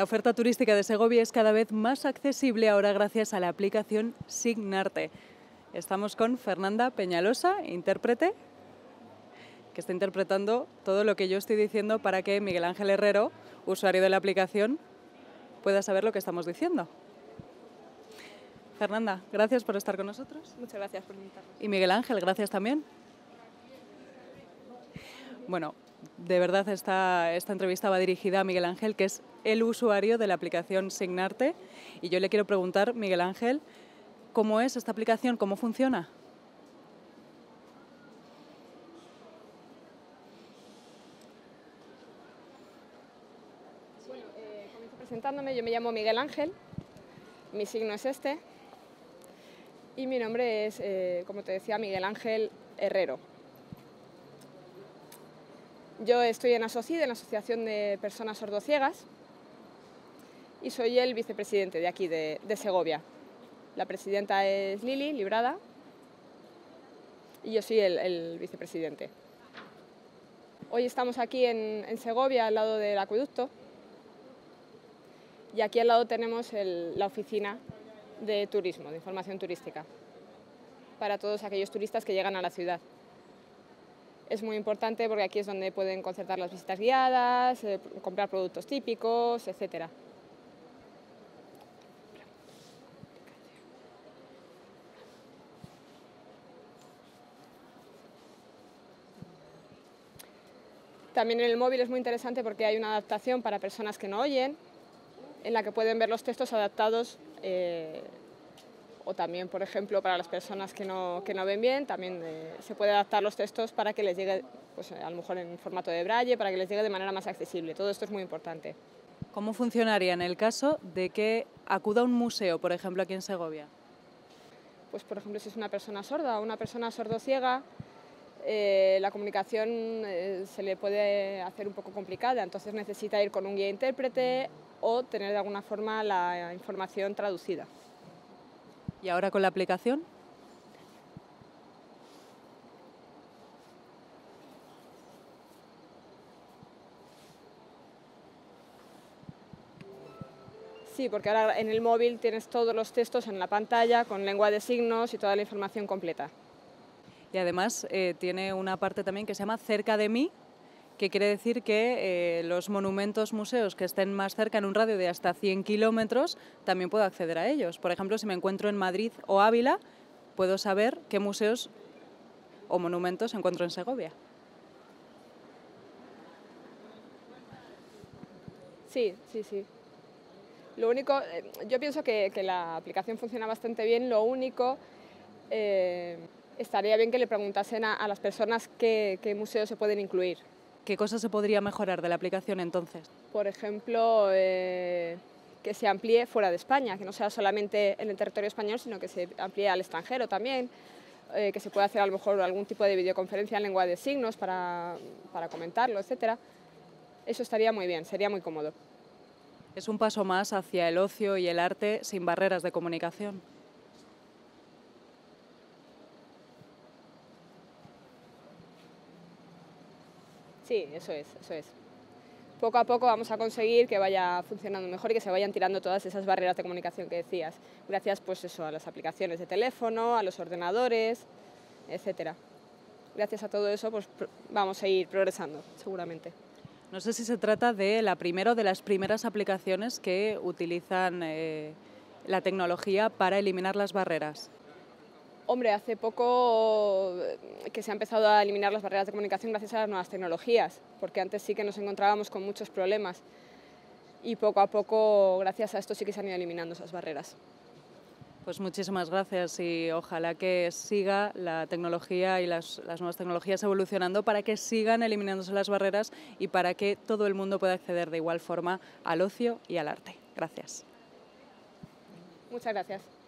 La oferta turística de Segovia es cada vez más accesible ahora gracias a la aplicación Signarte. Estamos con Fernanda Peñalosa, intérprete, que está interpretando todo lo que yo estoy diciendo para que Miguel Ángel Herrero, usuario de la aplicación, pueda saber lo que estamos diciendo. Fernanda, gracias por estar con nosotros. Muchas gracias por invitarnos. Y Miguel Ángel, gracias también. Bueno, de verdad esta, esta entrevista va dirigida a Miguel Ángel, que es el usuario de la aplicación Signarte. Y yo le quiero preguntar, Miguel Ángel, ¿cómo es esta aplicación? ¿Cómo funciona? Bueno, eh, comienzo presentándome. Yo me llamo Miguel Ángel. Mi signo es este. Y mi nombre es, eh, como te decía, Miguel Ángel Herrero. Yo estoy en ASOCID, en la Asociación de Personas Sordociegas, y soy el vicepresidente de aquí, de, Segovia. La presidenta es Lili Librada y yo soy el, vicepresidente. Hoy estamos aquí en, Segovia, al lado del acueducto, y aquí al lado tenemos la oficina de turismo, de información turística, para todos aquellos turistas que llegan a la ciudad es muy importante porque aquí es donde pueden concertar las visitas guiadas, eh, comprar productos típicos, etc. También en el móvil es muy interesante porque hay una adaptación para personas que no oyen, en la que pueden ver los textos adaptados eh, o también, por ejemplo, para las personas que no, que no ven bien, también eh, se puede adaptar los textos para que les llegue, pues, a lo mejor en formato de braille, para que les llegue de manera más accesible. Todo esto es muy importante. ¿Cómo funcionaría en el caso de que acuda a un museo, por ejemplo, aquí en Segovia? Pues, por ejemplo, si es una persona sorda o una persona sordociega, eh, la comunicación eh, se le puede hacer un poco complicada, entonces necesita ir con un guía intérprete o tener de alguna forma la información traducida. ¿Y ahora con la aplicación? Sí, porque ahora en el móvil tienes todos los textos en la pantalla con lengua de signos y toda la información completa. Y además eh, tiene una parte también que se llama Cerca de mí, que quiere decir que eh, los monumentos, museos que estén más cerca en un radio de hasta 100 kilómetros, también puedo acceder a ellos. Por ejemplo, si me encuentro en Madrid o Ávila, puedo saber qué museos o monumentos encuentro en Segovia. Sí, sí, sí. Lo único, eh, yo pienso que, la aplicación funciona bastante bien, lo único, eh, estaría bien que le preguntasen a, las personas qué museos se pueden incluir. ¿Qué cosas se podría mejorar de la aplicación entonces? Por ejemplo, eh, que se amplíe fuera de España, que no sea solamente en el territorio español, sino que se amplíe al extranjero también, eh, que se pueda hacer a lo mejor algún tipo de videoconferencia en lengua de signos para, para comentarlo, etc. Eso estaría muy bien, sería muy cómodo. Es un paso más hacia el ocio y el arte sin barreras de comunicación. Sí, eso es, eso es. Poco a poco vamos a conseguir que vaya funcionando mejor y que se vayan tirando todas esas barreras de comunicación que decías, gracias pues eso, a las aplicaciones de teléfono, a los ordenadores, etcétera. Gracias a todo eso pues vamos a ir progresando, seguramente. No sé si se trata de la primera o de las primeras aplicaciones que utilizan eh, la tecnología para eliminar las barreras. Hombre, hace poco eh, que se ha empezado a eliminar las barreras de comunicación gracias a las nuevas tecnologías, porque antes sí que nos encontrábamos con muchos problemas y poco a poco, gracias a esto, sí que se han ido eliminando esas barreras. Pues muchísimas gracias y ojalá que siga la tecnología y las, las, nuevas tecnologías evolucionando para que sigan eliminándose las barreras y para que todo el mundo pueda acceder de igual forma al ocio y al arte. Gracias. Muchas gracias.